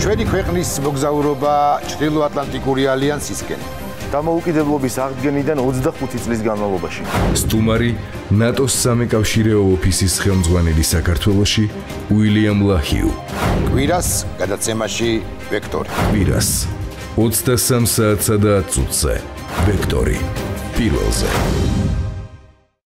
ჩვენი ქვეყნის მოგზაურობა ჩრდილოატლანტიკური ალიანსისკენ დამოუკიდებლობის აღდგენიდან 25 წლის განმავლობაში. სტუმარი ნატოს სამეკავშირეო ოფისის ხელმძღვანელი საქართველოსი უილიამ ლაჰიუ. კვირას გადაცემაში ვექტორი. კვირას 23 საათსა და 10 წუთზე. ვექტორი. პირველზე.